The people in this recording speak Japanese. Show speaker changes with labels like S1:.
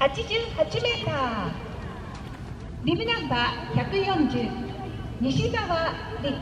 S1: 88メーター。リブナンバー140西澤立